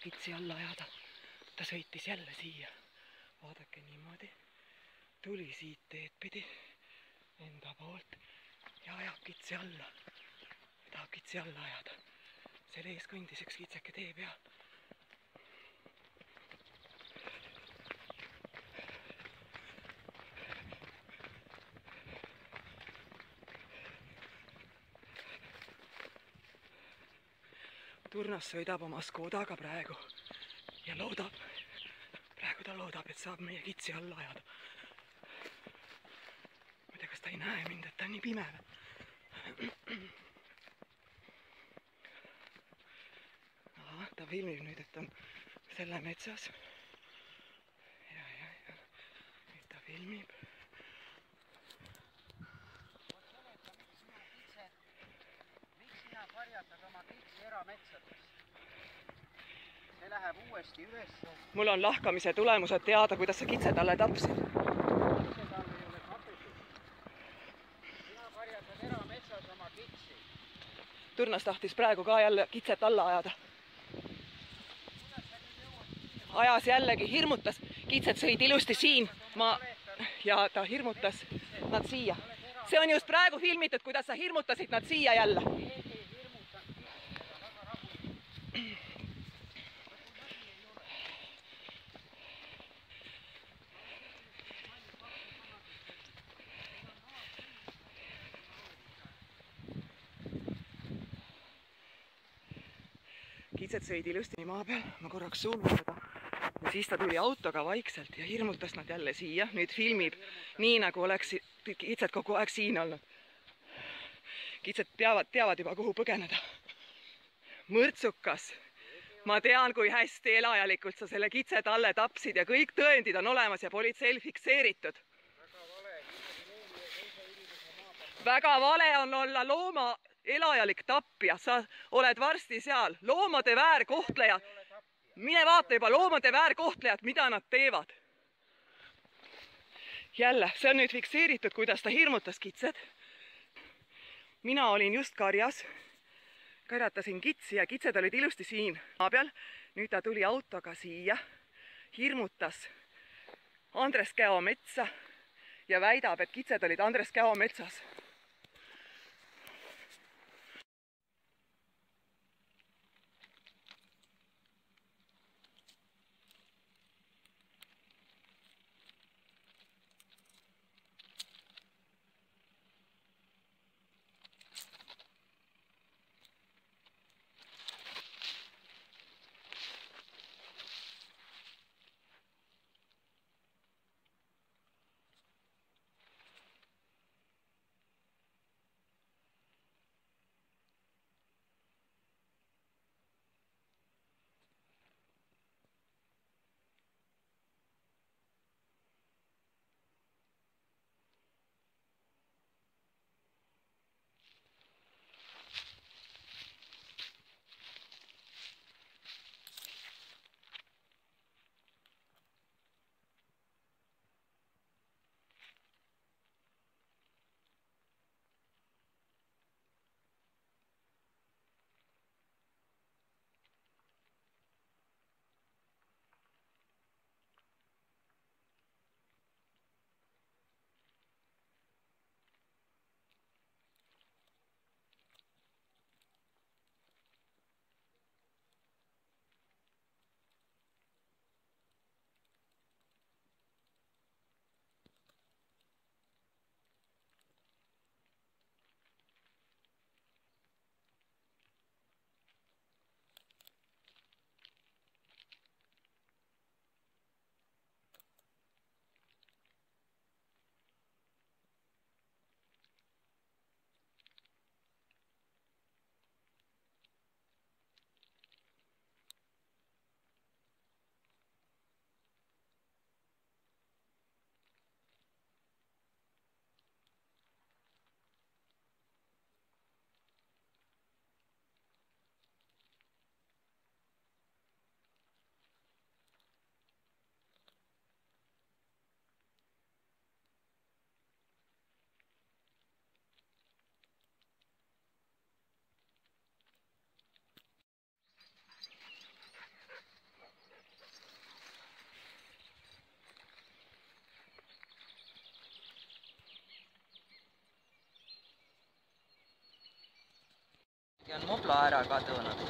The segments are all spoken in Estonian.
kitsi alla ajada. ta sõitis jälle siia. vaadake niimoodi. tuli siit teed pidi enda poolt ja ajab kitsi alla. tahab kitsi alla ajada. seal ees kõndis üks kitseke tee peal. Turnas sõidab oma Škodaga praegu ja loodab, praegu ta loodab, et saab meie kitsi alla ajada. ma ei tea, kas ta ei näe mind, et ta on nii pime või? ta filmib nüüd, et on selle metsas. ja, ja, ja nüüd ta filmib. miks sina varjatad oma kitsi erametsades? see läheb uuesti ülesse, mul on lahkamise tulemused teada, kuidas sa kitse talle tapsid. kitse tal ei ole tapetud. sina varjatad erametsas oma kitsi. Turnas tahtis praegu ka jälle kitset alla ajada. ajas jällegi, hirmutas, kitsed sõid ilusti siin, ma ja ta hirmutas nad siia. see on just praegu filmitud, kuidas sa hirmutasid nad siia jälle. keegi ei hirmutanud kitsi, väga rahulik. Kitsed sõid ilusti maa peal, ma korraks seda. ja siis ta tuli autoga vaikselt ja hirmutas nad jälle siia, nüüd filmib nii nagu oleks kitsed kogu aeg siin olnud. kitsed teavad, teavad juba, kuhu põgeneda. mõrtsukas, ma tean, kui hästi elajalikult sa selle kitse talle tapsid ja kõik tõendid on olemas ja politseil fikseeritud. väga vale on olla looma elajalik tapja, sa oled varsti seal, loomade väärkohtleja. mine vaata juba loomade väärkohtlejad, mida nad teevad. jälle, see on nüüd fikseeritud, kuidas ta hirmutas kitsed. mina olin just karjas, karjatasin kitsi ja kitsed olid ilusti siin maa peal. nüüd ta tuli autoga siia, hirmutas Andres Käo metsa ja väidab, et kitsed olid Andres Käo metsas on mobla ära kadunud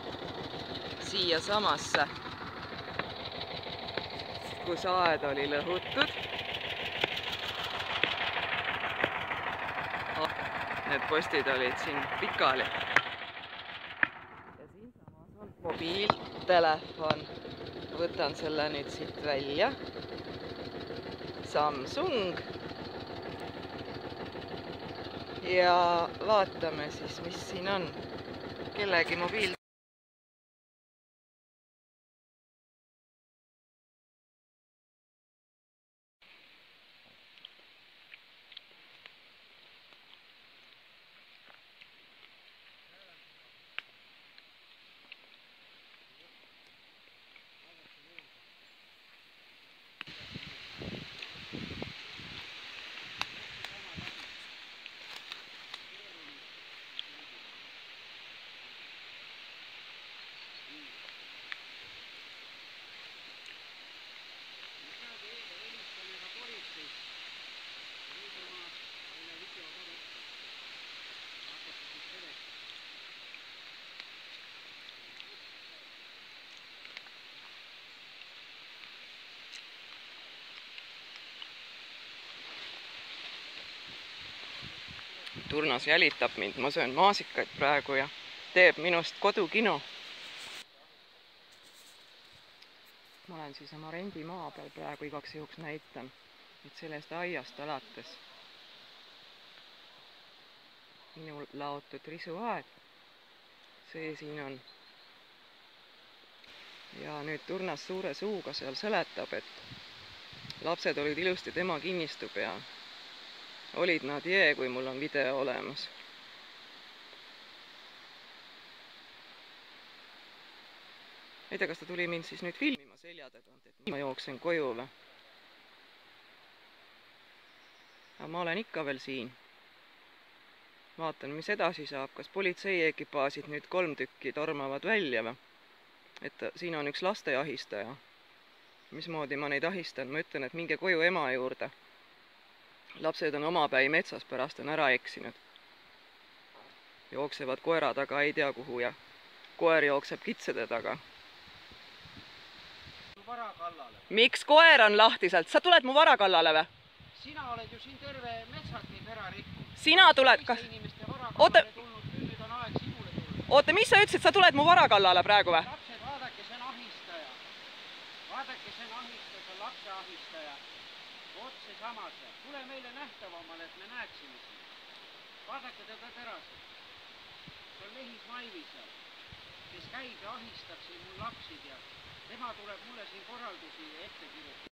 siiasamasse, kus aed oli lõhutud. Need postid olid siin pikali. ja siinsamas on mobiiltelefon. võtan selle nüüd siit välja. Samsung. ja vaatame siis, mis siin on. que la que. Turnas jälitab mind, ma söön maasikaid praegu ja teeb minust kodukino. ma olen siis oma rendimaa peal praegu igaks juhuks näitan, et sellest aiast alates minu laotud risuaed, see siin on. ja nüüd Turnas suure suuga seal seletab, et lapsed olid ilusti tema kinnistu peal olid nad jee, kui mul on video olemas. ei tea, kas ta tuli mind siis nüüd filmima selja tagant, et ma jooksen koju või? aga ma olen ikka veel siin. vaatan, mis edasi saab, kas politseieekipaažid nüüd kolm tükki tormavad välja või? et siin on üks laste ahistaja. mismoodi ma neid ahistan, ma ütlen, et minge koju ema juurde lapsed on omapäi metsas, pärast on ära eksinud. jooksevad koera taga ei tea kuhu ja koer jookseb kitsede taga. miks koer on lahtiselt, sa tuled mu vara kallale või? sina oled ju siin terve metsakid ära rikkunud. sina tuled, kas, Oota. oota, mis sa ütlesid, sa tuled mu vara kallale praegu või? lapsed, vaadake, see on ahistaja. vaadake, see on ahistaja, see on lapse ahistaja. vot seesama see, tule meile nähtavamale, et me näeksime sind. vaadake teda teraselt. see on Lehis Maivi seal, kes käib ja ahistab siin mul lapsi tead. tema tuleb mulle siin korraldusi ette kirjutada.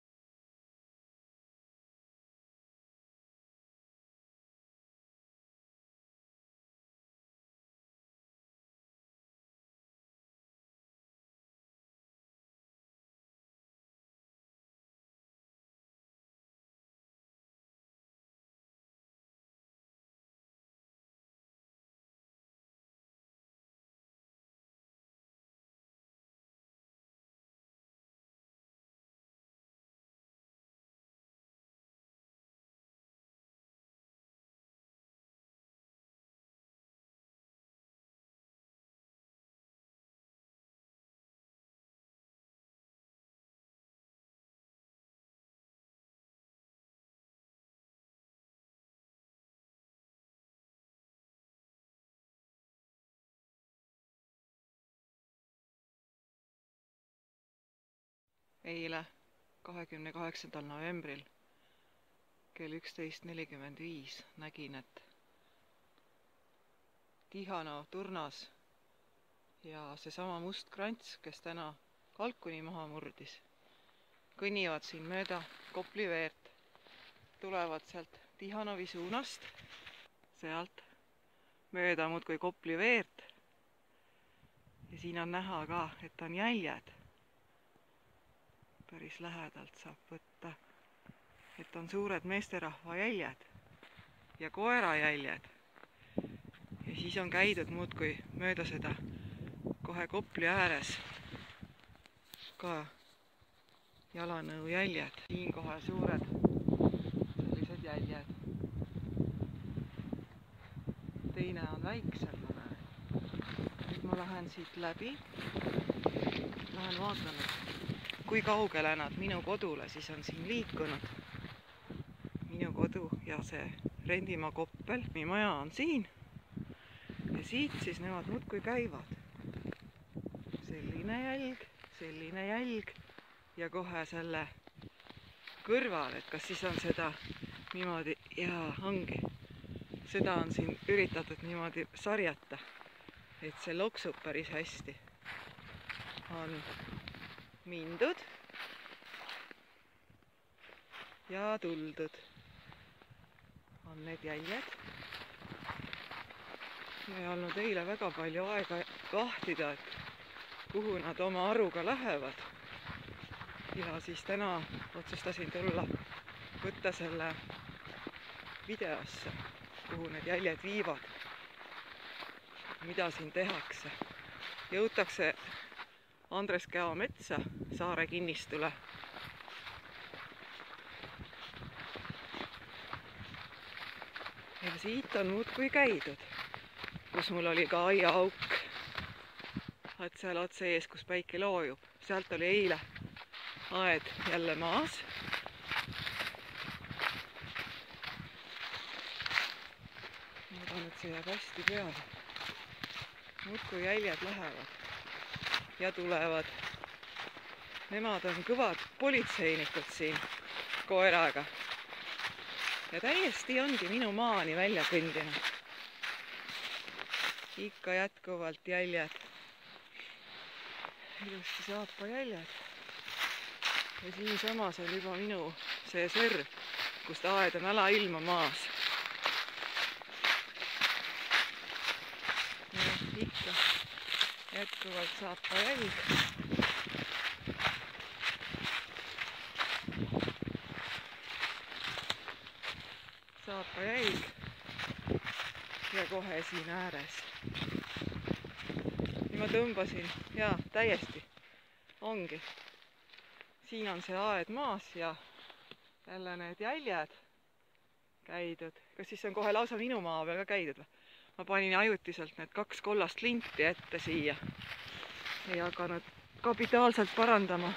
Eile, kahekümne kaheksandal novembril kell üksteist nelikümmend viis nägin, et Tihano turnas ja seesama must krants, kes täna kalkuni maha murdis, kõnnivad siin mööda Kopli veert, tulevad sealt Tihanovi suunast, sealt mööda muudkui Kopli veert. ja siin on näha ka, et on jäljed päris lähedalt saab võtta, et on suured meesterahva jäljed ja koera jäljed. ja siis on käidud muudkui mööda seda kohe Kopli ääres ka jalanõu jäljed, siin kohe suured sellised jäljed. teine on väiksem, ma näen. ma lähen siit läbi. Lähen vaatan, et kui kaugele nad minu kodule siis on siin liikunud. minu kodu ja see rendimaa koppel, meie maja on siin. ja siit siis nemad muudkui käivad. selline jälg, selline jälg ja kohe selle kõrval, et kas siis on seda niimoodi ja ongi, seda on siin üritatud niimoodi sarjata, et see loksub päris hästi. on mindud ja tuldud. on need jäljed. ei olnud eile väga palju aega vahtida, et kuhu nad oma aruga lähevad. ja siis täna otsustasin tulla võtta selle videosse, kuhu need jäljed viivad. mida siin tehakse. jõutakse Andres Käo metsa saare kinnistule. ja siit on muudkui käidud, kus mul oli ka aiaauk. et seal otse ees, kus päike loojub, sealt oli eile aed jälle maas loodan, et see jääb hästi peale. muudkui jäljed lähevad ja tulevad. Nemad on kõvad politseinikud siin koeraga. ja täiesti ongi minu maani välja kõndinud. ikka jätkuvalt jäljed. ilusti saapajäljed. ja siinsamas on juba minu see serv, kust aed on alailma maas ikka jätkuvalt saapa jälg. saapa jälg ja kohe siin ääres. ja ma tõmbasin ja täiesti ongi. siin on see aed maas ja jälle need jäljed käidud. kas siis on kohe lausa minu maa peal ka käidud või? Ma panin ajutiselt need kaks kollast linti ette siia. ei hakanud kapitaalselt parandama.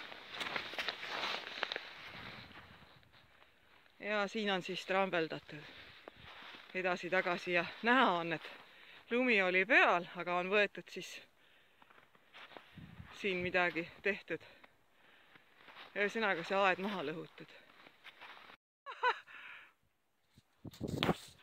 ja siin on siis trambeldatud edasi-tagasi ja näha on, et lumi oli peal, aga on võetud siis siin midagi tehtud. ühesõnaga see aed maha lõhutud.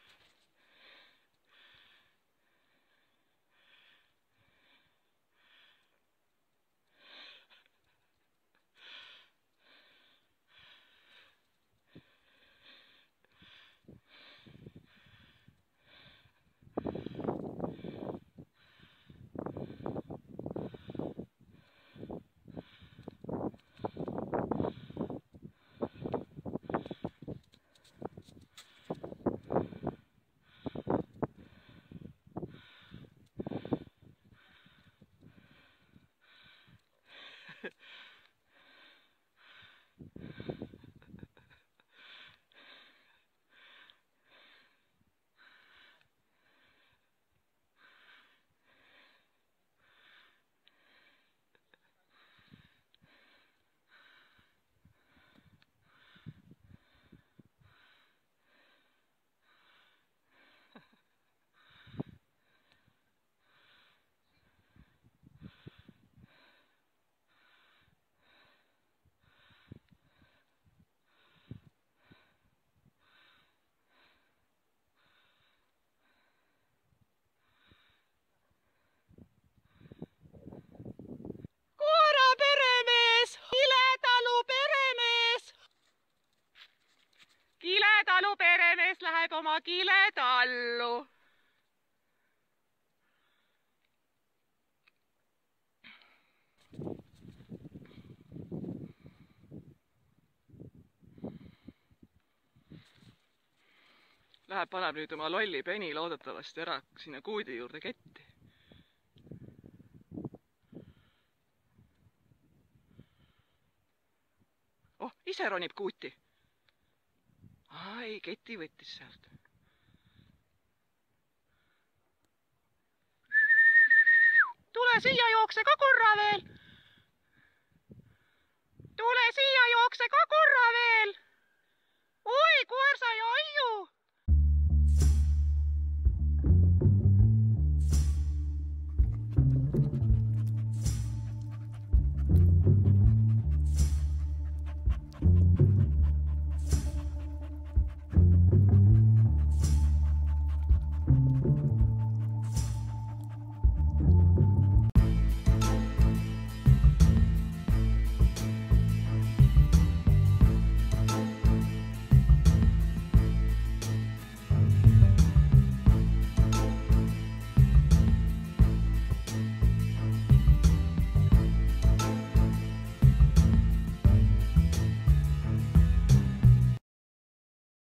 läheb oma kiletallu. Läheb, paneb nüüd oma lolli peni loodetavasti ära sinna kuudi juurde ketti. oh, ise ronib kuuti ai, keti võttis sealt. tule siia, jookse ka korra veel. tule siia, jookse ka korra veel. oi, koer, sa ei aiu